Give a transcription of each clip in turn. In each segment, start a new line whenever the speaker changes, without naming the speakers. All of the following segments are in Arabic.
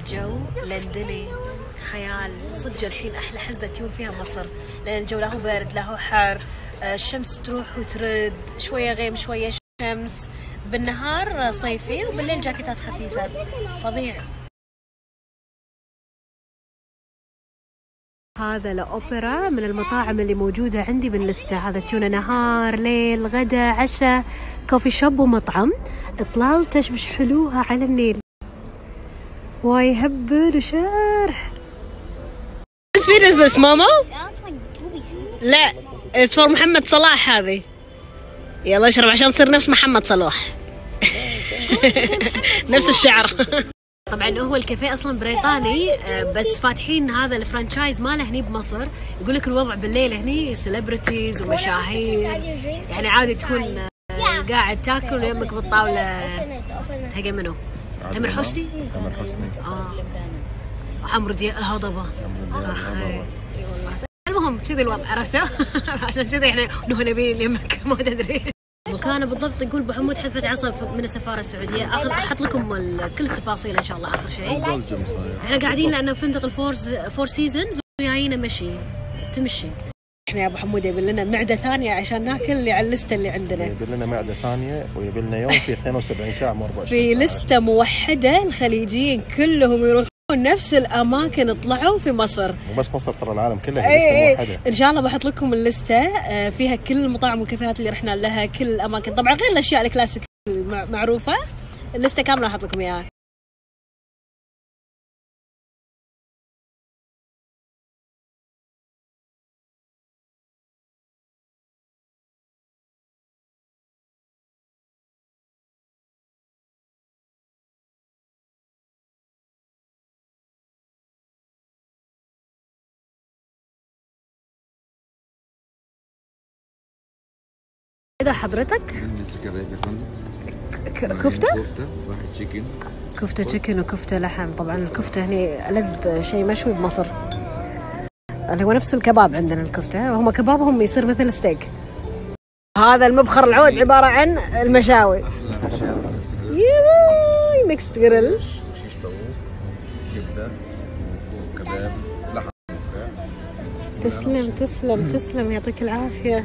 الجو لندني. خيال. صدق الحين أحلى حزة تيون فيها مصر. لأن الجو لا هو بارد لا هو حار. آه، الشمس تروح وترد. شوية غيم شوية شمس. بالنهار صيفي وبالليل جاكيتات خفيفة. فظيع. هذا الأوبرا من المطاعم اللي موجودة عندي باللستة. هذا تيونا نهار ليل غدا عشاء كوفي شوب ومطعم. إطلالته مش حلوها على النيل. واي هبل وشارح What speed is this, Momo? لا it's for محمد صلاح هذه. يلا اشرب عشان تصير نفس محمد صلاح. نفس الشعر. طبعا هو الكافيه أصلا بريطاني آه، بس فاتحين هذا الفرانشايز ماله هني بمصر. يقول لك الوضع بالليل هني سيلبرتيز ومشاهير. يعني عادي تكون آه، قاعد تاكل ويمك بالطاولة. منو؟ تامر حسني؟
تامر حسني.
آه. وعمرو دياب الهضبة. أخي والله المهم كذي الوضع عرفته عشان كذي إحنا نبيل يمك ما تدري. مكانه بالضبط يقول ابو حمود حذفه عصا من السفارة السعودية. اخذ أحط لكم كل التفاصيل إن شاء الله آخر شيء. إحنا قاعدين لأن فندق ال Four Four Seasons وجايين مشي. تمشي. إحنا يا أبو حمود يبي لنا معدة ثانية عشان ناكل اللي على اللستة اللي عندنا.
يبي لنا معدة ثانية ويبي لنا يوم في 72 ساعة مو 24
في
ساعة.
لستة موحدة الخليجيين كلهم يروحون نفس الأماكن طلعوا في مصر.
وبس مصر ترى العالم كله هي
اي
لستة موحدة.
إن شاء الله بحط لكم اللستة آه، فيها كل المطاعم والكافيهات اللي رحنا لها كل الأماكن. طبعا غير الأشياء الكلاسيك المعروفة اللستة كاملة راح أحط لكم إياها. إذا حضرتك؟
كباب يا فندم
ك- كفتة؟
كفتة واحد chicken
كفتة chicken وكفتة لحم. طبعا الكفتة هني ألذ شيء مشوي بمصر. اللي هو نفس الكباب عندنا الكفتة. وهم كبابهم يصير مثل ستيك هذا المبخر العود عبارة عن المشاوي.
لا مشاوي
يوي mixed grill
وشيش وكباب لحم
تسلم تسلم تسلم يعطيك العافية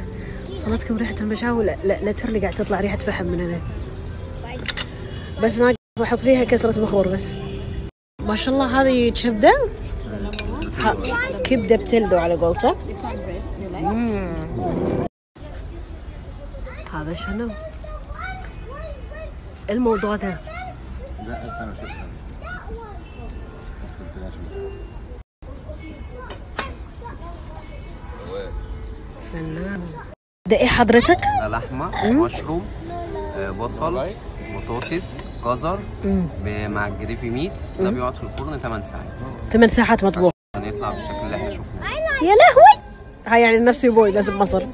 وصلتكم ريحة المشاوي لا, لا, لا ترلي قاعد تطلع ريحة فحم من هنا. بس ناقص أحط فيها كسرة بخور بس. ما شاء الله هذه كبدة؟ ها- كبدة بتلدو على قولته. هذا شنو؟ الموضوع ده. فنان. ده إيه حضرتك؟
ده لحمه مشروم آه، بصل بطاطس جزر مع الجريفي ميت. ده بيقعد في الفرن 8 ساعات.
ثمان ساعات مطبوخ
عشان يطلع بالشكل اللي إحنا شفناه.
يا لهوي! هاي يعني نفسي بوي لازم مصر.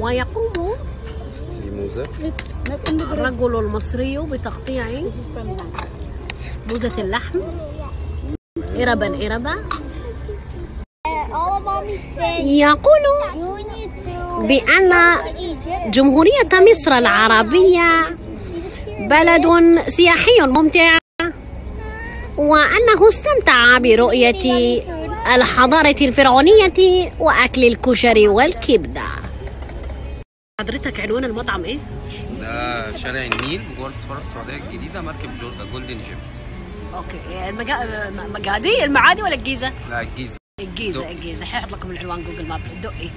ويقوم الرجل المصري بتقطيع موزة اللحم. إربا إربا. يقول بأن. جمهورية مصر العربية بلد سياحي ممتع وأنه استمتع برؤية الحضارة الفرعونية وأكل الكشري والكبدة حضرتك عنوان المطعم إيه؟
ده شارع النيل جوه السفارة السعودية الجديدة مركب جوردا Golden Gem
okay المقا... المقادي المعادي ولا الجيزة؟
لا الجيزة
الجيزه. الجيزه حيحط لكم العنوان Google Map. دقي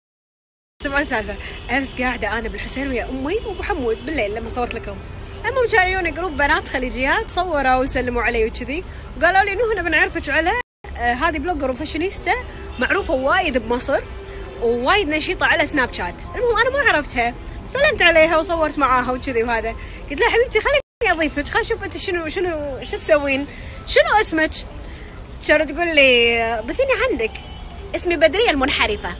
سمعوا السالفة. أمس قاعدة أنا بالحسين ويا أمي وأبو حمود بالليل لما صورت لكم. المهم كان يجوني group بنات خليجيات صوروا وسلموا علي وكذي. وقالوا لي نهى بنعرفك على آه هذه blogger و fashionista معروفة وايد بمصر ووايد نشيطة على سناب شات. المهم أنا ما عرفتها. سلمت عليها وصورت معاها وكذي وهذا. قلت لها حبيبتي خليني أضيفك خليني أشوف أنت شنو شنو شو تسوين؟ شنو اسمك؟ كانت تقول لي ضيفيني عندك. اسمي بدرية المنحرفة.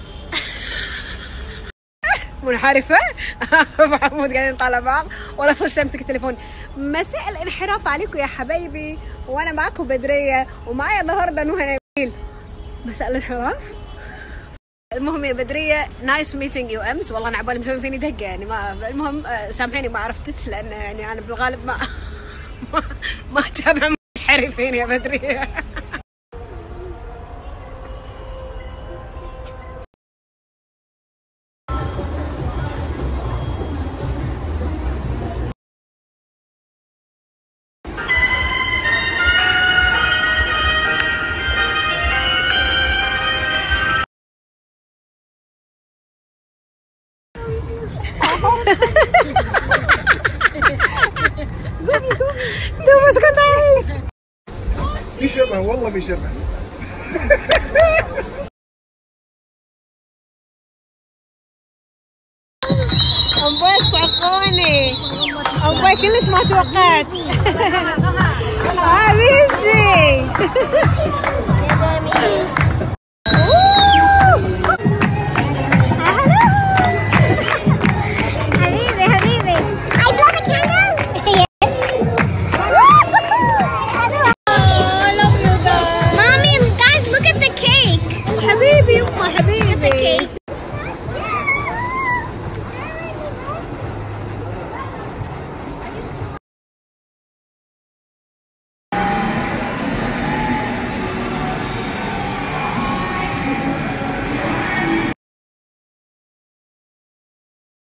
منحرفة؟ أبو حمود قاعدين نطالع بعض. ولا صرت امسك التليفون. مساء الانحراف عليكم يا حبايبي. وأنا معكم بدرية ومعايا النهارده نهى نبيل. مساء الانحراف. المهم يا بدرية nice meeting you أمس. والله أنا عبالي مسوي فيني دقة يعني ما المهم آه، سامحيني ما عرفتك لأن يعني أنا بالغالب ما ما, ما تابع منحرفين يا بدري دوب اسكت عايز
في شبه والله في شبه
أبوي صعقوني أبوي كلش ما توقعت حبيبتي